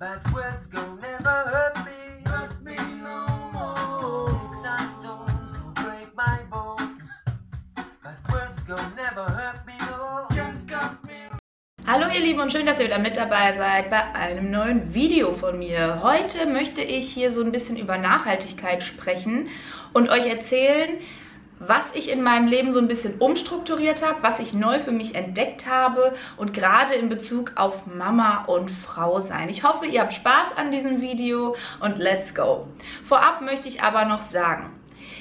Bad words go never hurt me, hurt me no more. Sticks and stones go break my bones. Bad words go never hurt me no. Hallo ihr Lieben und schön, dass ihr wieder mit dabei seid bei einem neuen Video von mir. Heute möchte ich hier so ein bisschen über Nachhaltigkeit sprechen und euch erzählen, was ich in meinem Leben so ein bisschen umstrukturiert habe, was ich neu für mich entdeckt habe und gerade in Bezug auf Mama und Frau sein. Ich hoffe, ihr habt Spaß an diesem Video und let's go. Vorab möchte ich aber noch sagen,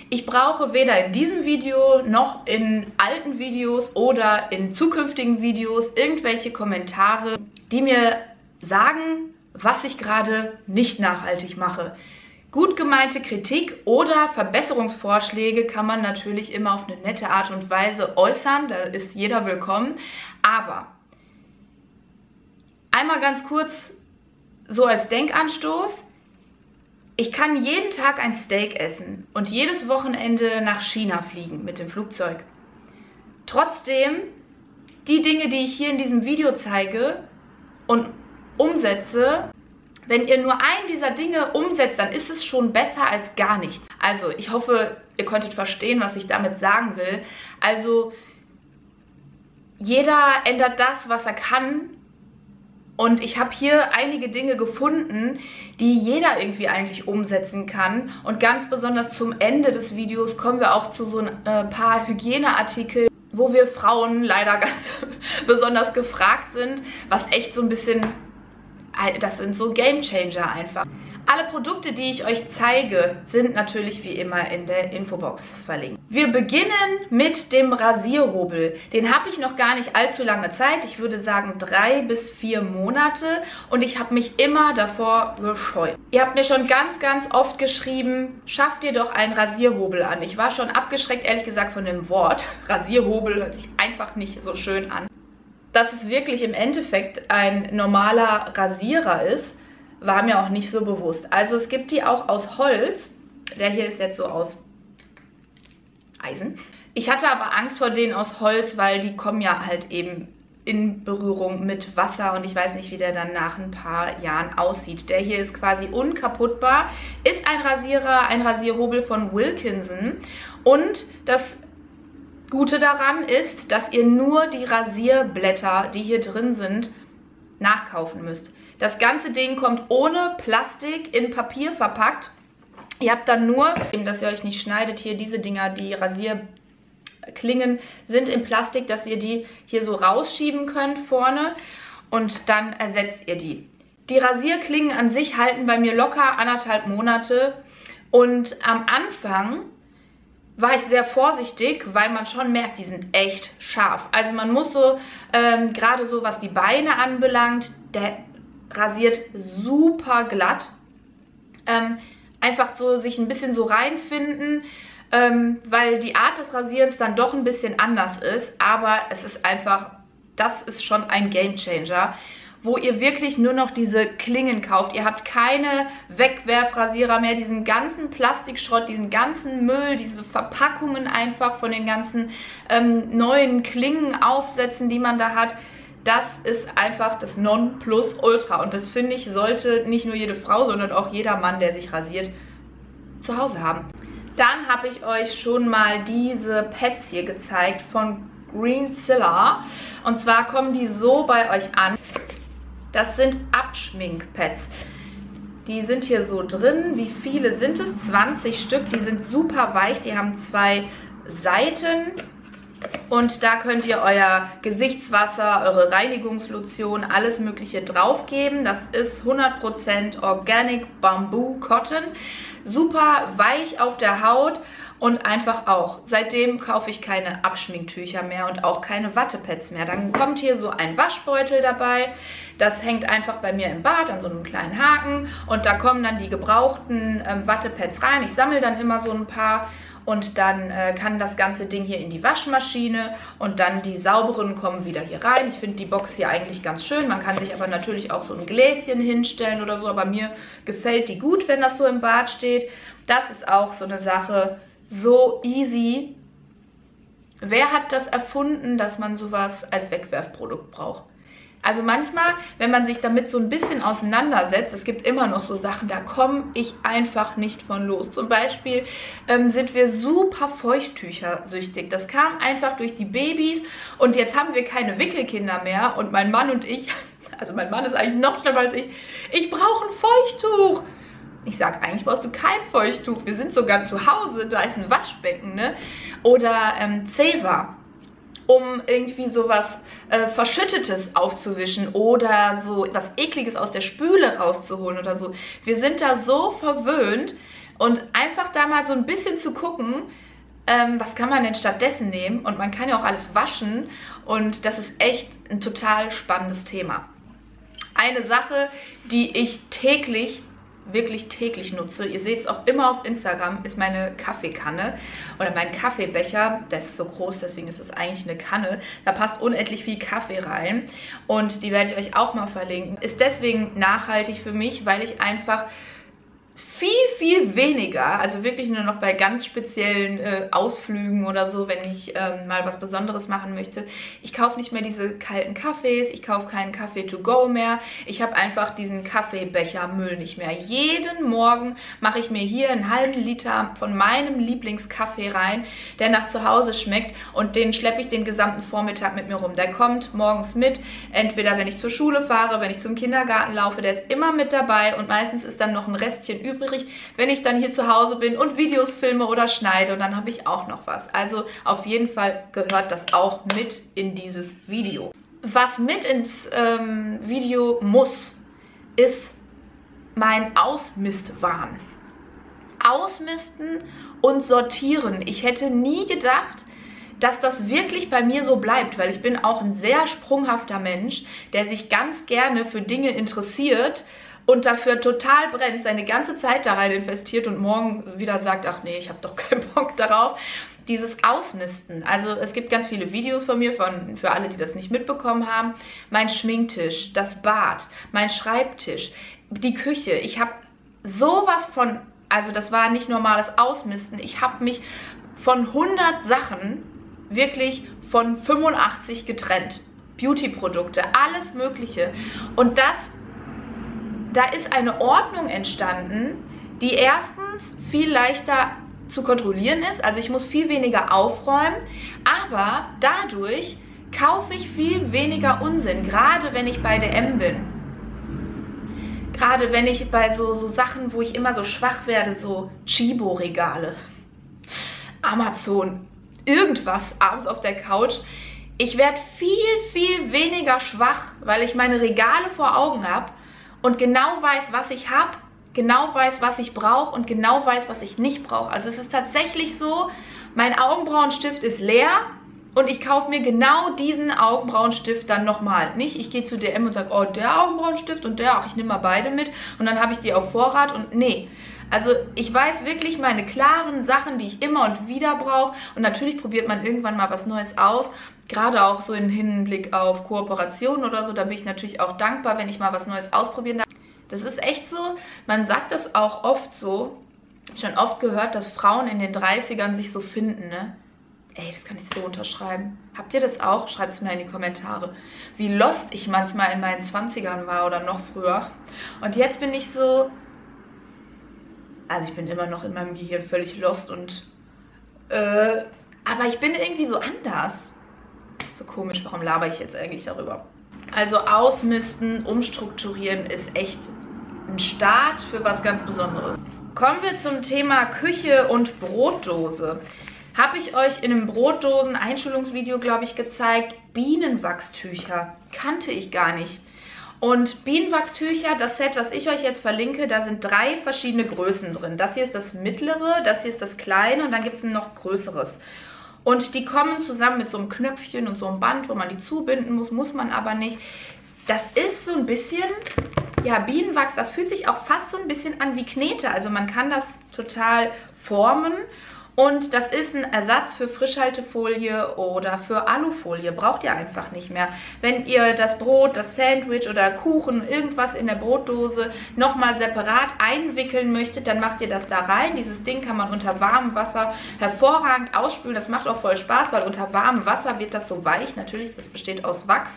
ich brauche weder in diesem Video noch in alten Videos oder in zukünftigen Videos irgendwelche Kommentare, die mir sagen, was ich gerade nicht nachhaltig mache. Gut gemeinte Kritik oder Verbesserungsvorschläge kann man natürlich immer auf eine nette Art und Weise äußern, da ist jeder willkommen. Aber einmal ganz kurz so als Denkanstoß. Ich kann jeden Tag ein Steak essen und jedes Wochenende nach China fliegen mit dem Flugzeug. Trotzdem, die Dinge, die ich hier in diesem Video zeige und umsetze, wenn ihr nur einen dieser Dinge umsetzt, dann ist es schon besser als gar nichts. Also, ich hoffe, ihr konntet verstehen, was ich damit sagen will. Also, jeder ändert das, was er kann. Und ich habe hier einige Dinge gefunden, die jeder irgendwie eigentlich umsetzen kann. Und ganz besonders zum Ende des Videos kommen wir auch zu so ein äh, paar Hygieneartikeln, wo wir Frauen leider ganz besonders gefragt sind, was echt so ein bisschen das sind so Game Changer einfach. Alle Produkte, die ich euch zeige, sind natürlich wie immer in der Infobox verlinkt. Wir beginnen mit dem Rasierhobel. Den habe ich noch gar nicht allzu lange Zeit. Ich würde sagen drei bis vier Monate. Und ich habe mich immer davor gescheut. Ihr habt mir schon ganz, ganz oft geschrieben, schafft dir doch einen Rasierhobel an. Ich war schon abgeschreckt, ehrlich gesagt, von dem Wort. Rasierhobel hört sich einfach nicht so schön an. Dass es wirklich im Endeffekt ein normaler Rasierer ist, war mir auch nicht so bewusst. Also es gibt die auch aus Holz. Der hier ist jetzt so aus Eisen. Ich hatte aber Angst vor denen aus Holz, weil die kommen ja halt eben in Berührung mit Wasser und ich weiß nicht, wie der dann nach ein paar Jahren aussieht. Der hier ist quasi unkaputtbar, ist ein Rasierer, ein Rasierhobel von Wilkinson und das Gute daran ist, dass ihr nur die Rasierblätter, die hier drin sind, nachkaufen müsst. Das ganze Ding kommt ohne Plastik in Papier verpackt. Ihr habt dann nur, dass ihr euch nicht schneidet, hier diese Dinger, die Rasierklingen sind in Plastik, dass ihr die hier so rausschieben könnt vorne und dann ersetzt ihr die. Die Rasierklingen an sich halten bei mir locker anderthalb Monate und am Anfang war ich sehr vorsichtig, weil man schon merkt, die sind echt scharf. Also man muss so, ähm, gerade so was die Beine anbelangt, der rasiert super glatt. Ähm, einfach so sich ein bisschen so reinfinden, ähm, weil die Art des Rasierens dann doch ein bisschen anders ist. Aber es ist einfach, das ist schon ein Gamechanger wo ihr wirklich nur noch diese Klingen kauft. Ihr habt keine Wegwerfrasierer mehr, diesen ganzen Plastikschrott, diesen ganzen Müll, diese Verpackungen einfach von den ganzen ähm, neuen Klingenaufsätzen, die man da hat. Das ist einfach das Nonplusultra und das finde ich sollte nicht nur jede Frau, sondern auch jeder Mann, der sich rasiert, zu Hause haben. Dann habe ich euch schon mal diese Pads hier gezeigt von Greenzilla. Und zwar kommen die so bei euch an. Das sind Abschminkpads. Die sind hier so drin. Wie viele sind es? 20 Stück. Die sind super weich. Die haben zwei Seiten. Und da könnt ihr euer Gesichtswasser, eure Reinigungslotion, alles mögliche draufgeben. Das ist 100% Organic Bamboo Cotton. Super weich auf der Haut und einfach auch. Seitdem kaufe ich keine Abschminktücher mehr und auch keine Wattepads mehr. Dann kommt hier so ein Waschbeutel dabei. Das hängt einfach bei mir im Bad an so einem kleinen Haken und da kommen dann die gebrauchten ähm, Wattepads rein. Ich sammle dann immer so ein paar und dann äh, kann das ganze Ding hier in die Waschmaschine und dann die sauberen kommen wieder hier rein. Ich finde die Box hier eigentlich ganz schön. Man kann sich aber natürlich auch so ein Gläschen hinstellen oder so, aber mir gefällt die gut, wenn das so im Bad steht. Das ist auch so eine Sache, so easy. Wer hat das erfunden, dass man sowas als Wegwerfprodukt braucht? Also manchmal, wenn man sich damit so ein bisschen auseinandersetzt, es gibt immer noch so Sachen, da komme ich einfach nicht von los. Zum Beispiel ähm, sind wir super Feuchttücher süchtig. Das kam einfach durch die Babys und jetzt haben wir keine Wickelkinder mehr und mein Mann und ich, also mein Mann ist eigentlich noch schlimmer als ich, ich brauche ein Feuchttuch. Ich sage, eigentlich brauchst du kein Feuchttuch. Wir sind sogar zu Hause, da ist ein Waschbecken, ne? Oder ähm, Zewa um irgendwie sowas äh, Verschüttetes aufzuwischen oder so was Ekliges aus der Spüle rauszuholen oder so. Wir sind da so verwöhnt und einfach da mal so ein bisschen zu gucken, ähm, was kann man denn stattdessen nehmen und man kann ja auch alles waschen und das ist echt ein total spannendes Thema. Eine Sache, die ich täglich wirklich täglich nutze, ihr seht es auch immer auf Instagram, ist meine Kaffeekanne oder mein Kaffeebecher. Der ist so groß, deswegen ist es eigentlich eine Kanne. Da passt unendlich viel Kaffee rein und die werde ich euch auch mal verlinken. Ist deswegen nachhaltig für mich, weil ich einfach viel, viel weniger, also wirklich nur noch bei ganz speziellen äh, Ausflügen oder so, wenn ich ähm, mal was Besonderes machen möchte. Ich kaufe nicht mehr diese kalten Kaffees, ich kaufe keinen Kaffee to go mehr. Ich habe einfach diesen Kaffeebecher-Müll nicht mehr. Jeden Morgen mache ich mir hier einen halben Liter von meinem Lieblingskaffee rein, der nach zu Hause schmeckt und den schleppe ich den gesamten Vormittag mit mir rum. Der kommt morgens mit, entweder wenn ich zur Schule fahre, wenn ich zum Kindergarten laufe, der ist immer mit dabei und meistens ist dann noch ein Restchen übrig übrig, wenn ich dann hier zu Hause bin und Videos filme oder schneide. Und dann habe ich auch noch was. Also auf jeden Fall gehört das auch mit in dieses Video. Was mit ins ähm, Video muss, ist mein Ausmistwahn. Ausmisten und sortieren. Ich hätte nie gedacht, dass das wirklich bei mir so bleibt, weil ich bin auch ein sehr sprunghafter Mensch, der sich ganz gerne für Dinge interessiert und dafür total brennt, seine ganze Zeit da rein investiert und morgen wieder sagt, ach nee, ich habe doch keinen Bock darauf. Dieses Ausmisten. Also es gibt ganz viele Videos von mir, von, für alle, die das nicht mitbekommen haben. Mein Schminktisch, das Bad, mein Schreibtisch, die Küche. Ich habe sowas von, also das war nicht normales Ausmisten. Ich habe mich von 100 Sachen wirklich von 85 getrennt. Beauty-Produkte, alles Mögliche. Und das da ist eine Ordnung entstanden, die erstens viel leichter zu kontrollieren ist. Also ich muss viel weniger aufräumen, aber dadurch kaufe ich viel weniger Unsinn, gerade wenn ich bei DM bin. Gerade wenn ich bei so, so Sachen, wo ich immer so schwach werde, so Chibo-Regale, Amazon, irgendwas abends auf der Couch. Ich werde viel, viel weniger schwach, weil ich meine Regale vor Augen habe und genau weiß, was ich habe, genau weiß, was ich brauche und genau weiß, was ich nicht brauche. Also es ist tatsächlich so, mein Augenbrauenstift ist leer und ich kaufe mir genau diesen Augenbrauenstift dann nochmal. Nicht, ich gehe zu DM und sage, oh, der Augenbrauenstift und der, ach, ich nehme mal beide mit und dann habe ich die auf Vorrat und nee. Also ich weiß wirklich meine klaren Sachen, die ich immer und wieder brauche und natürlich probiert man irgendwann mal was Neues aus gerade auch so im Hinblick auf Kooperation oder so, da bin ich natürlich auch dankbar, wenn ich mal was Neues ausprobieren darf. Das ist echt so, man sagt das auch oft so, schon oft gehört, dass Frauen in den 30ern sich so finden, ne? Ey, das kann ich so unterschreiben. Habt ihr das auch? Schreibt es mir in die Kommentare. Wie lost ich manchmal in meinen 20ern war oder noch früher. Und jetzt bin ich so... Also ich bin immer noch in meinem Gehirn völlig lost und... Äh, aber ich bin irgendwie so anders so komisch, warum laber ich jetzt eigentlich darüber? Also ausmisten, umstrukturieren ist echt ein Start für was ganz Besonderes. Kommen wir zum Thema Küche und Brotdose. Habe ich euch in einem Brotdosen-Einschulungsvideo, glaube ich, gezeigt. Bienenwachstücher. Kannte ich gar nicht. Und Bienenwachstücher, das Set, was ich euch jetzt verlinke, da sind drei verschiedene Größen drin. Das hier ist das mittlere, das hier ist das kleine und dann gibt es ein noch größeres. Und die kommen zusammen mit so einem Knöpfchen und so einem Band, wo man die zubinden muss, muss man aber nicht. Das ist so ein bisschen, ja, Bienenwachs, das fühlt sich auch fast so ein bisschen an wie Knete. Also man kann das total formen und das ist ein Ersatz für Frischhaltefolie oder für Alufolie. Braucht ihr einfach nicht mehr. Wenn ihr das Brot, das Sandwich oder Kuchen, irgendwas in der Brotdose nochmal separat einwickeln möchtet, dann macht ihr das da rein. Dieses Ding kann man unter warmem Wasser hervorragend ausspülen. Das macht auch voll Spaß, weil unter warmem Wasser wird das so weich. Natürlich, das besteht aus Wachs.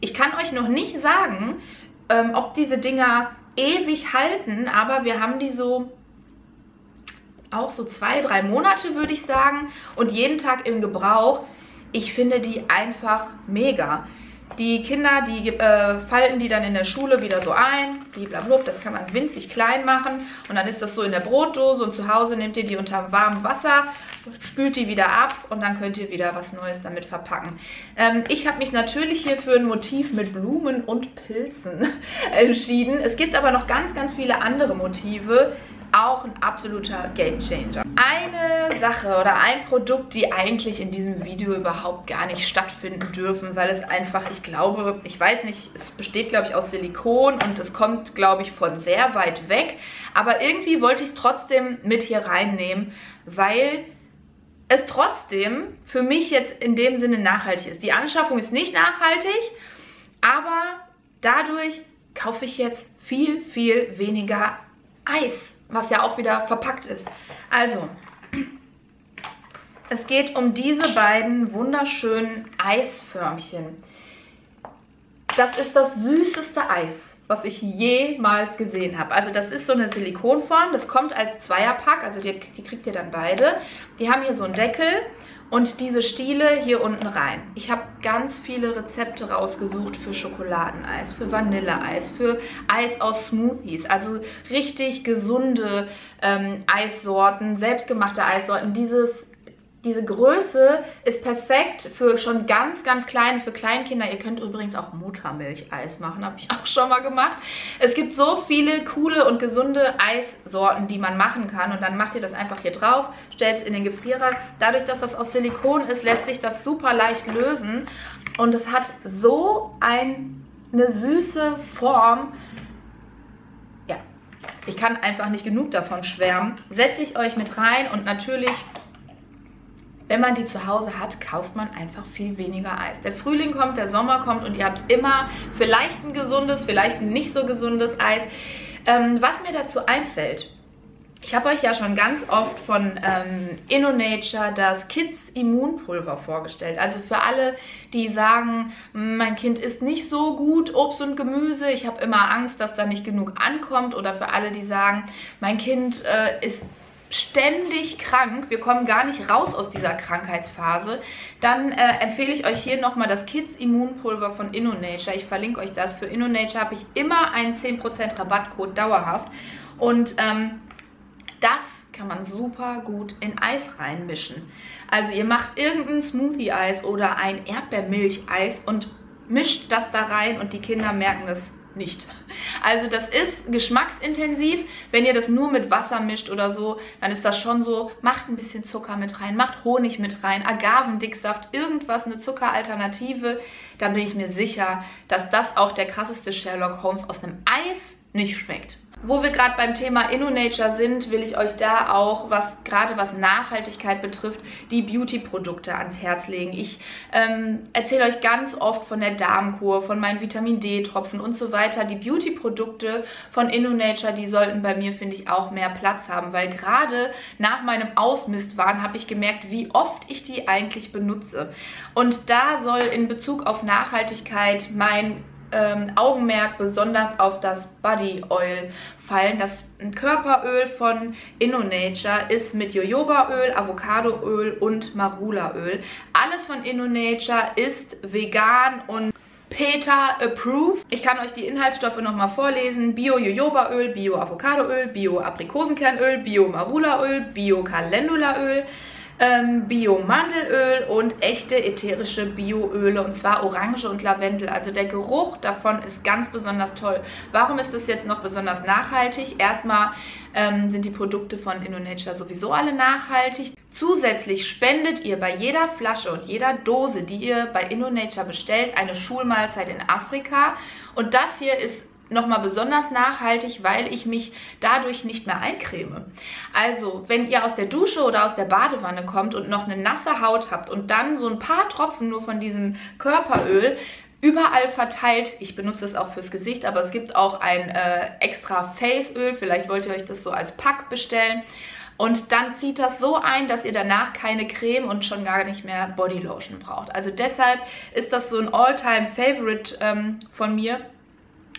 Ich kann euch noch nicht sagen, ähm, ob diese Dinger ewig halten, aber wir haben die so auch so zwei, drei Monate, würde ich sagen. Und jeden Tag im Gebrauch. Ich finde die einfach mega. Die Kinder, die äh, falten die dann in der Schule wieder so ein, blablabla, das kann man winzig klein machen und dann ist das so in der Brotdose und zu Hause nehmt ihr die unter warmem Wasser, spült die wieder ab und dann könnt ihr wieder was Neues damit verpacken. Ähm, ich habe mich natürlich hier für ein Motiv mit Blumen und Pilzen entschieden. Es gibt aber noch ganz, ganz viele andere Motive, auch ein absoluter Gamechanger. Eine Sache oder ein Produkt, die eigentlich in diesem Video überhaupt gar nicht stattfinden dürfen, weil es einfach, ich glaube, ich weiß nicht, es besteht, glaube ich, aus Silikon und es kommt, glaube ich, von sehr weit weg. Aber irgendwie wollte ich es trotzdem mit hier reinnehmen, weil es trotzdem für mich jetzt in dem Sinne nachhaltig ist. Die Anschaffung ist nicht nachhaltig, aber dadurch kaufe ich jetzt viel, viel weniger Eis was ja auch wieder verpackt ist. Also, es geht um diese beiden wunderschönen Eisförmchen. Das ist das süßeste Eis, was ich jemals gesehen habe. Also das ist so eine Silikonform, das kommt als Zweierpack, also die, die kriegt ihr dann beide. Die haben hier so einen Deckel und diese Stiele hier unten rein. Ich habe ganz viele Rezepte rausgesucht für Schokoladeneis, für Vanilleeis, für Eis aus Smoothies. Also richtig gesunde ähm, Eissorten, selbstgemachte Eissorten. Dieses diese Größe ist perfekt für schon ganz, ganz kleine, für Kleinkinder. Ihr könnt übrigens auch Muttermilch-Eis machen, habe ich auch schon mal gemacht. Es gibt so viele coole und gesunde Eissorten, die man machen kann. Und dann macht ihr das einfach hier drauf, stellt es in den Gefrierer. Dadurch, dass das aus Silikon ist, lässt sich das super leicht lösen. Und es hat so ein, eine süße Form. Ja, ich kann einfach nicht genug davon schwärmen. Setze ich euch mit rein und natürlich wenn man die zu Hause hat, kauft man einfach viel weniger Eis. Der Frühling kommt, der Sommer kommt und ihr habt immer vielleicht ein gesundes, vielleicht ein nicht so gesundes Eis. Ähm, was mir dazu einfällt, ich habe euch ja schon ganz oft von ähm, InnoNature das Kids Immunpulver vorgestellt. Also für alle, die sagen, mein Kind isst nicht so gut Obst und Gemüse, ich habe immer Angst, dass da nicht genug ankommt. Oder für alle, die sagen, mein Kind äh, ist ständig krank, wir kommen gar nicht raus aus dieser Krankheitsphase, dann äh, empfehle ich euch hier nochmal das Kids Immunpulver von InnoNature. Ich verlinke euch das. Für InnoNature habe ich immer einen 10% Rabattcode dauerhaft. Und ähm, das kann man super gut in Eis reinmischen. Also ihr macht irgendein Smoothie-Eis oder ein Erdbeermilch-Eis und mischt das da rein und die Kinder merken es nicht. Also das ist geschmacksintensiv. Wenn ihr das nur mit Wasser mischt oder so, dann ist das schon so, macht ein bisschen Zucker mit rein, macht Honig mit rein, Agavendicksaft, irgendwas, eine Zuckeralternative. Dann bin ich mir sicher, dass das auch der krasseste Sherlock Holmes aus einem Eis nicht schmeckt. Wo wir gerade beim Thema InnoNature sind, will ich euch da auch, was gerade was Nachhaltigkeit betrifft, die Beauty-Produkte ans Herz legen. Ich ähm, erzähle euch ganz oft von der Darmkur, von meinen Vitamin D-Tropfen und so weiter. Die Beauty-Produkte von InnoNature, die sollten bei mir, finde ich, auch mehr Platz haben, weil gerade nach meinem Ausmistwahn habe ich gemerkt, wie oft ich die eigentlich benutze. Und da soll in Bezug auf Nachhaltigkeit mein ähm, Augenmerk besonders auf das Body Oil fallen. Das Körperöl von InnoNature ist mit Jojobaöl, Avocadoöl und Marulaöl. Alles von InnoNature ist vegan und PETA approved. Ich kann euch die Inhaltsstoffe nochmal vorlesen. Bio-Jojobaöl, Bio-Avocadoöl, Bio-Aprikosenkernöl, Bio-Marulaöl, Bio-Calendulaöl ähm, Bio-Mandelöl und echte ätherische Bioöle und zwar Orange und Lavendel. Also der Geruch davon ist ganz besonders toll. Warum ist das jetzt noch besonders nachhaltig? Erstmal ähm, sind die Produkte von InnoNature sowieso alle nachhaltig. Zusätzlich spendet ihr bei jeder Flasche und jeder Dose, die ihr bei InnoNature bestellt, eine Schulmahlzeit in Afrika. Und das hier ist nochmal besonders nachhaltig, weil ich mich dadurch nicht mehr eincreme. Also, wenn ihr aus der Dusche oder aus der Badewanne kommt und noch eine nasse Haut habt und dann so ein paar Tropfen nur von diesem Körperöl überall verteilt. Ich benutze es auch fürs Gesicht, aber es gibt auch ein äh, extra Faceöl. Vielleicht wollt ihr euch das so als Pack bestellen. Und dann zieht das so ein, dass ihr danach keine Creme und schon gar nicht mehr Bodylotion braucht. Also deshalb ist das so ein All-Time-Favorite ähm, von mir.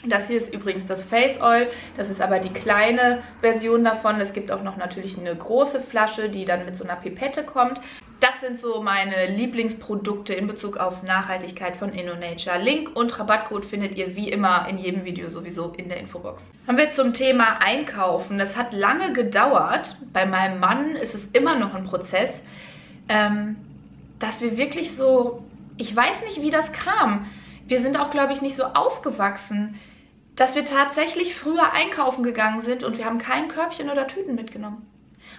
Das hier ist übrigens das Face Oil, das ist aber die kleine Version davon. Es gibt auch noch natürlich eine große Flasche, die dann mit so einer Pipette kommt. Das sind so meine Lieblingsprodukte in Bezug auf Nachhaltigkeit von InnoNature. Link und Rabattcode findet ihr wie immer in jedem Video sowieso in der Infobox. Kommen wir zum Thema Einkaufen. Das hat lange gedauert. Bei meinem Mann ist es immer noch ein Prozess, ähm, dass wir wirklich so, ich weiß nicht, wie das kam. Wir sind auch, glaube ich, nicht so aufgewachsen, dass wir tatsächlich früher einkaufen gegangen sind und wir haben kein Körbchen oder Tüten mitgenommen.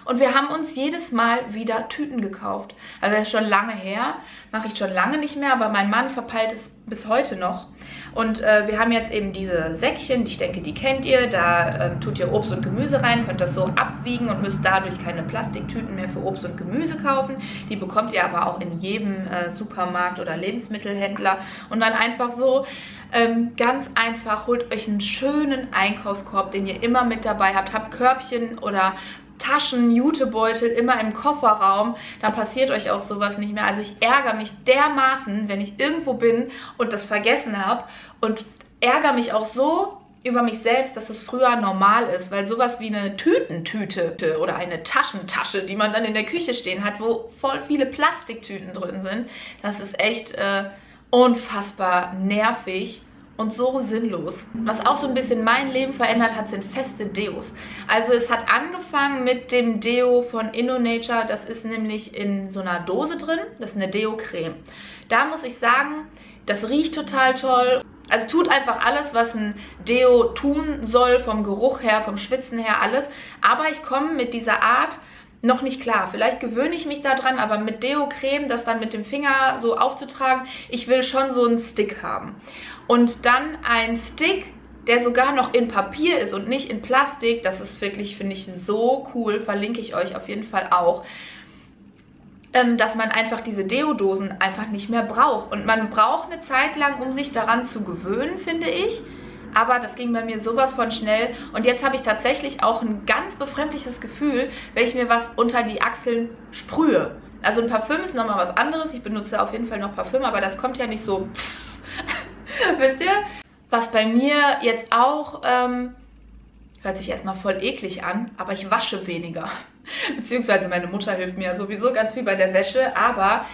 Und wir haben uns jedes Mal wieder Tüten gekauft. Also das ist schon lange her, mache ich schon lange nicht mehr, aber mein Mann verpeilt es bis heute noch. Und äh, wir haben jetzt eben diese Säckchen, ich denke, die kennt ihr. Da äh, tut ihr Obst und Gemüse rein, könnt das so abwiegen und müsst dadurch keine Plastiktüten mehr für Obst und Gemüse kaufen. Die bekommt ihr aber auch in jedem äh, Supermarkt oder Lebensmittelhändler. Und dann einfach so ähm, ganz einfach, holt euch einen schönen Einkaufskorb, den ihr immer mit dabei habt. Habt Körbchen oder Taschen, Jutebeutel immer im Kofferraum, dann passiert euch auch sowas nicht mehr. Also ich ärgere mich dermaßen, wenn ich irgendwo bin und das vergessen habe und ärgere mich auch so über mich selbst, dass das früher normal ist, weil sowas wie eine Tütentüte oder eine Taschentasche, die man dann in der Küche stehen hat, wo voll viele Plastiktüten drin sind, das ist echt äh, unfassbar nervig und so sinnlos. Was auch so ein bisschen mein Leben verändert hat, sind feste Deos. Also es hat angefangen mit dem Deo von InnoNature. Das ist nämlich in so einer Dose drin. Das ist eine Deo-Creme. Da muss ich sagen, das riecht total toll. Also tut einfach alles, was ein Deo tun soll, vom Geruch her, vom Schwitzen her, alles. Aber ich komme mit dieser Art noch nicht klar. Vielleicht gewöhne ich mich daran, aber mit Deo-Creme, das dann mit dem Finger so aufzutragen, ich will schon so einen Stick haben. Und dann ein Stick, der sogar noch in Papier ist und nicht in Plastik. Das ist wirklich, finde ich, so cool. Verlinke ich euch auf jeden Fall auch. Ähm, dass man einfach diese Deodosen einfach nicht mehr braucht. Und man braucht eine Zeit lang, um sich daran zu gewöhnen, finde ich. Aber das ging bei mir sowas von schnell. Und jetzt habe ich tatsächlich auch ein ganz befremdliches Gefühl, wenn ich mir was unter die Achseln sprühe. Also ein Parfüm ist nochmal was anderes. Ich benutze auf jeden Fall noch Parfüm, aber das kommt ja nicht so... Wisst ihr? Was bei mir jetzt auch, ähm, hört sich erstmal voll eklig an, aber ich wasche weniger. Beziehungsweise meine Mutter hilft mir sowieso ganz viel bei der Wäsche, aber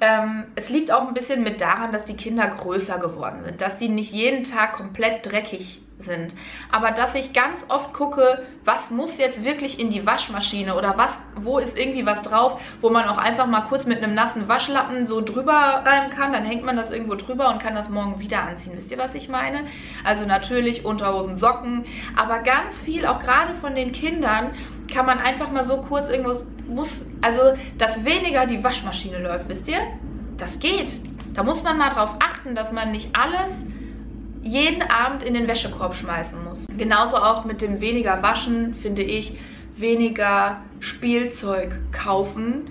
ähm, es liegt auch ein bisschen mit daran, dass die Kinder größer geworden sind, dass sie nicht jeden Tag komplett dreckig sind. Aber dass ich ganz oft gucke, was muss jetzt wirklich in die Waschmaschine oder was, wo ist irgendwie was drauf, wo man auch einfach mal kurz mit einem nassen Waschlappen so drüber rein kann, dann hängt man das irgendwo drüber und kann das morgen wieder anziehen. Wisst ihr, was ich meine? Also natürlich Unterhosen, Socken, aber ganz viel, auch gerade von den Kindern, kann man einfach mal so kurz irgendwas muss, also dass weniger die Waschmaschine läuft, wisst ihr? Das geht. Da muss man mal drauf achten, dass man nicht alles jeden Abend in den Wäschekorb schmeißen muss. Genauso auch mit dem weniger Waschen, finde ich, weniger Spielzeug kaufen.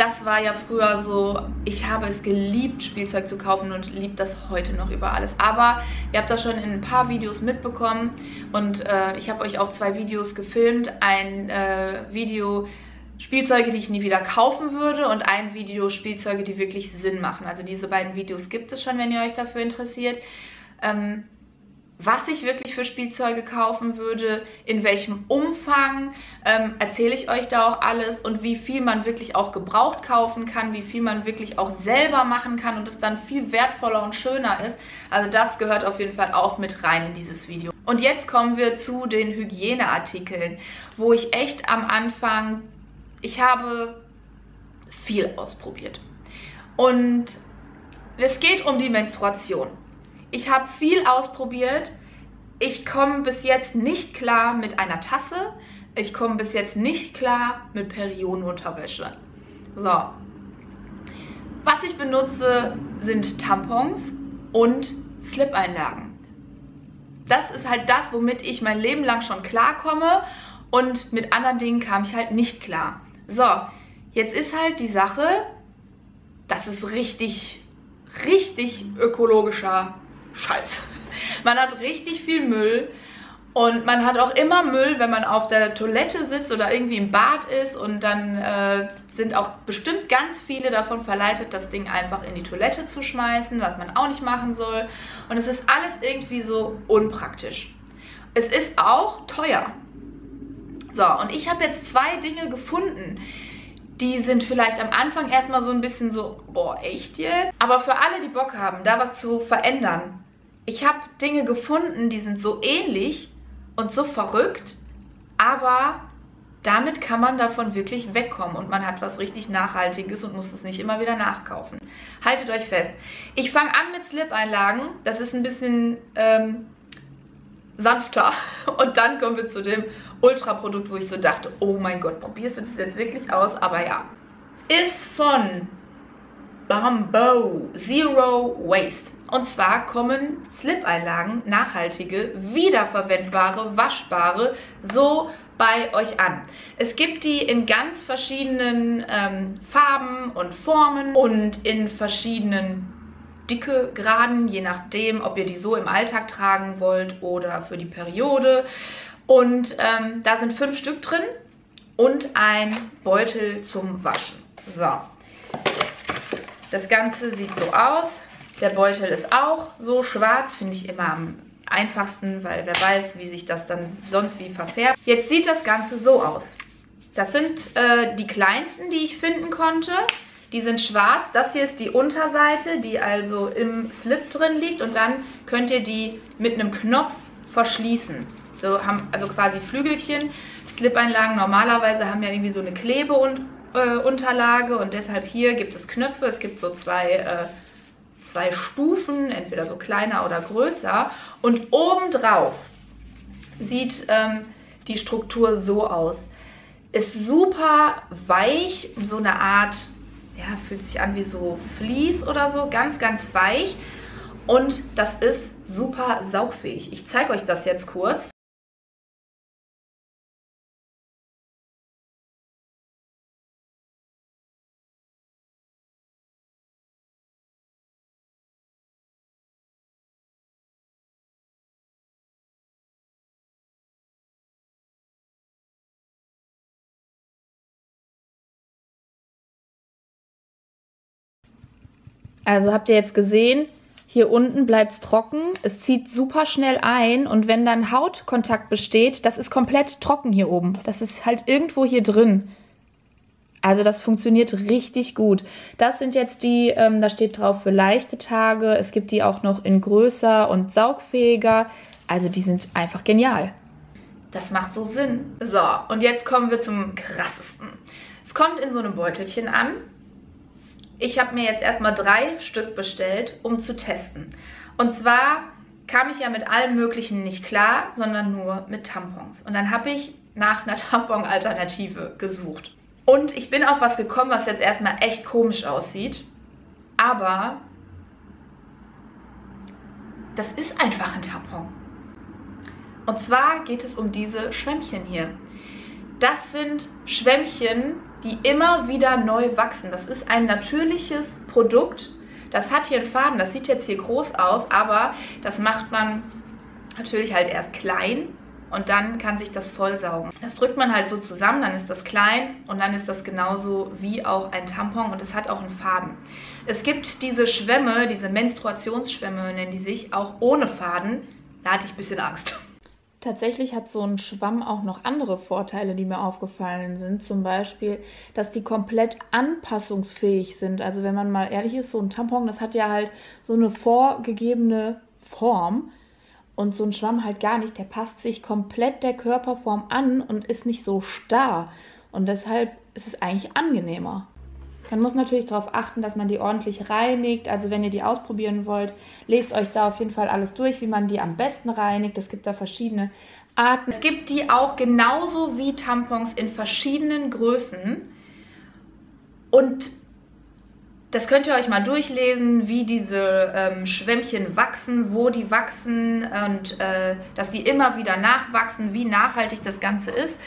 Das war ja früher so, ich habe es geliebt, Spielzeug zu kaufen und liebe das heute noch über alles. Aber ihr habt das schon in ein paar Videos mitbekommen und äh, ich habe euch auch zwei Videos gefilmt. Ein äh, Video Spielzeuge, die ich nie wieder kaufen würde und ein Video Spielzeuge, die wirklich Sinn machen. Also diese beiden Videos gibt es schon, wenn ihr euch dafür interessiert. Ähm, was ich wirklich für Spielzeuge kaufen würde, in welchem Umfang, ähm, erzähle ich euch da auch alles und wie viel man wirklich auch gebraucht kaufen kann, wie viel man wirklich auch selber machen kann und es dann viel wertvoller und schöner ist. Also das gehört auf jeden Fall auch mit rein in dieses Video. Und jetzt kommen wir zu den Hygieneartikeln, wo ich echt am Anfang ich habe viel ausprobiert. Und es geht um die Menstruation. Ich habe viel ausprobiert. Ich komme bis jetzt nicht klar mit einer Tasse. Ich komme bis jetzt nicht klar mit Periodenunterwäsche. So. Was ich benutze, sind Tampons und Slip-Einlagen. Das ist halt das, womit ich mein Leben lang schon klarkomme und mit anderen Dingen kam ich halt nicht klar. So, jetzt ist halt die Sache, das ist richtig, richtig ökologischer Scheiß. Man hat richtig viel Müll Und man hat auch immer Müll, wenn man auf der Toilette sitzt oder irgendwie im Bad ist. Und dann äh, sind auch bestimmt ganz viele davon verleitet, das Ding einfach in die Toilette zu schmeißen, was man auch nicht machen soll. Und es ist alles irgendwie so unpraktisch. Es ist auch teuer. So, und ich habe jetzt zwei Dinge gefunden, die sind vielleicht am Anfang erstmal so ein bisschen so, boah, echt jetzt? Aber für alle, die Bock haben, da was zu verändern, ich habe Dinge gefunden, die sind so ähnlich und so verrückt, aber damit kann man davon wirklich wegkommen und man hat was richtig Nachhaltiges und muss es nicht immer wieder nachkaufen. Haltet euch fest. Ich fange an mit Slip-Einlagen. Das ist ein bisschen ähm, sanfter. Und dann kommen wir zu dem Ultra-Produkt, wo ich so dachte, oh mein Gott, probierst du das jetzt wirklich aus? Aber ja. Ist von Bambo Zero Waste. Und zwar kommen Slip-Einlagen, nachhaltige, wiederverwendbare, waschbare, so bei euch an. Es gibt die in ganz verschiedenen ähm, Farben und Formen und in verschiedenen Dickegraden, je nachdem, ob ihr die so im Alltag tragen wollt oder für die Periode. Und ähm, da sind fünf Stück drin und ein Beutel zum Waschen. So. Das Ganze sieht so aus. Der Beutel ist auch so schwarz, finde ich immer am einfachsten, weil wer weiß, wie sich das dann sonst wie verfärbt. Jetzt sieht das Ganze so aus. Das sind äh, die kleinsten, die ich finden konnte. Die sind schwarz. Das hier ist die Unterseite, die also im Slip drin liegt. Und dann könnt ihr die mit einem Knopf verschließen. So haben also quasi Flügelchen. Slip-Einlagen normalerweise haben ja irgendwie so eine Klebeunterlage. Äh, und deshalb hier gibt es Knöpfe. Es gibt so zwei... Äh, zwei Stufen, entweder so kleiner oder größer. Und obendrauf sieht ähm, die Struktur so aus. Ist super weich, so eine Art ja, fühlt sich an wie so Vlies oder so, ganz, ganz weich. Und das ist super saugfähig. Ich zeige euch das jetzt kurz. Also habt ihr jetzt gesehen, hier unten bleibt es trocken, es zieht super schnell ein und wenn dann Hautkontakt besteht, das ist komplett trocken hier oben. Das ist halt irgendwo hier drin. Also das funktioniert richtig gut. Das sind jetzt die, ähm, da steht drauf für leichte Tage. Es gibt die auch noch in größer und saugfähiger. Also die sind einfach genial. Das macht so Sinn. So, und jetzt kommen wir zum krassesten. Es kommt in so einem Beutelchen an. Ich habe mir jetzt erstmal drei Stück bestellt, um zu testen. Und zwar kam ich ja mit allem Möglichen nicht klar, sondern nur mit Tampons. Und dann habe ich nach einer Tampon-Alternative gesucht. Und ich bin auf was gekommen, was jetzt erstmal echt komisch aussieht. Aber das ist einfach ein Tampon. Und zwar geht es um diese Schwämmchen hier. Das sind Schwämmchen, die immer wieder neu wachsen. Das ist ein natürliches Produkt. Das hat hier einen Faden, das sieht jetzt hier groß aus, aber das macht man natürlich halt erst klein und dann kann sich das vollsaugen. Das drückt man halt so zusammen, dann ist das klein und dann ist das genauso wie auch ein Tampon und es hat auch einen Faden. Es gibt diese Schwämme, diese Menstruationsschwämme nennen die sich, auch ohne Faden. Da hatte ich ein bisschen Angst. Tatsächlich hat so ein Schwamm auch noch andere Vorteile, die mir aufgefallen sind. Zum Beispiel, dass die komplett anpassungsfähig sind. Also wenn man mal ehrlich ist, so ein Tampon, das hat ja halt so eine vorgegebene Form. Und so ein Schwamm halt gar nicht. Der passt sich komplett der Körperform an und ist nicht so starr. Und deshalb ist es eigentlich angenehmer. Man muss natürlich darauf achten, dass man die ordentlich reinigt. Also wenn ihr die ausprobieren wollt, lest euch da auf jeden Fall alles durch, wie man die am besten reinigt. Es gibt da verschiedene Arten. Es gibt die auch genauso wie Tampons in verschiedenen Größen. Und das könnt ihr euch mal durchlesen, wie diese ähm, Schwämmchen wachsen, wo die wachsen und äh, dass die immer wieder nachwachsen, wie nachhaltig das Ganze ist.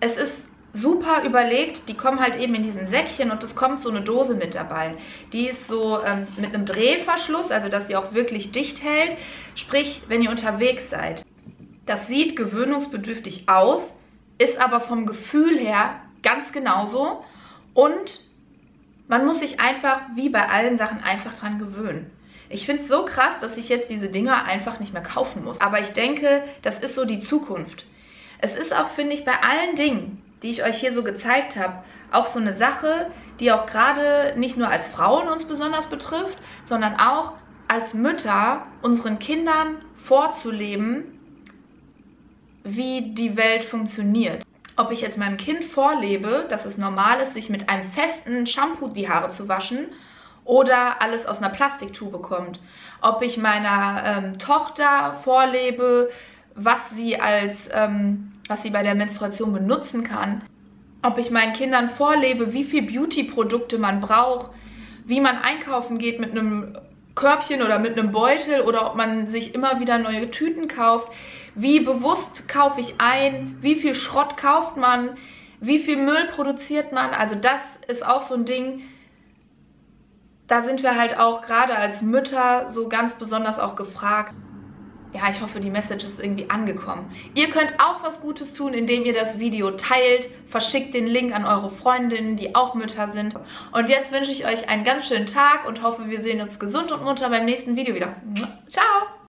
Es ist super überlegt. Die kommen halt eben in diesem Säckchen und es kommt so eine Dose mit dabei. Die ist so ähm, mit einem Drehverschluss, also dass sie auch wirklich dicht hält. Sprich, wenn ihr unterwegs seid, Das sieht gewöhnungsbedürftig aus, ist aber vom Gefühl her ganz genauso. Und man muss sich einfach, wie bei allen Sachen, einfach dran gewöhnen. Ich finde es so krass, dass ich jetzt diese Dinger einfach nicht mehr kaufen muss. Aber ich denke, das ist so die Zukunft. Es ist auch, finde ich, bei allen Dingen, die ich euch hier so gezeigt habe, auch so eine Sache, die auch gerade nicht nur als Frauen uns besonders betrifft, sondern auch als Mütter unseren Kindern vorzuleben, wie die Welt funktioniert. Ob ich jetzt meinem Kind vorlebe, dass es normal ist, sich mit einem festen Shampoo die Haare zu waschen oder alles aus einer Plastiktube kommt. Ob ich meiner ähm, Tochter vorlebe, was sie als ähm, was sie bei der Menstruation benutzen kann. Ob ich meinen Kindern vorlebe, wie viel Beauty-Produkte man braucht, wie man einkaufen geht mit einem Körbchen oder mit einem Beutel oder ob man sich immer wieder neue Tüten kauft. Wie bewusst kaufe ich ein? Wie viel Schrott kauft man? Wie viel Müll produziert man? Also das ist auch so ein Ding, da sind wir halt auch gerade als Mütter so ganz besonders auch gefragt. Ja, ich hoffe, die Message ist irgendwie angekommen. Ihr könnt auch was Gutes tun, indem ihr das Video teilt. Verschickt den Link an eure Freundinnen, die auch Mütter sind. Und jetzt wünsche ich euch einen ganz schönen Tag und hoffe, wir sehen uns gesund und munter beim nächsten Video wieder. Ciao!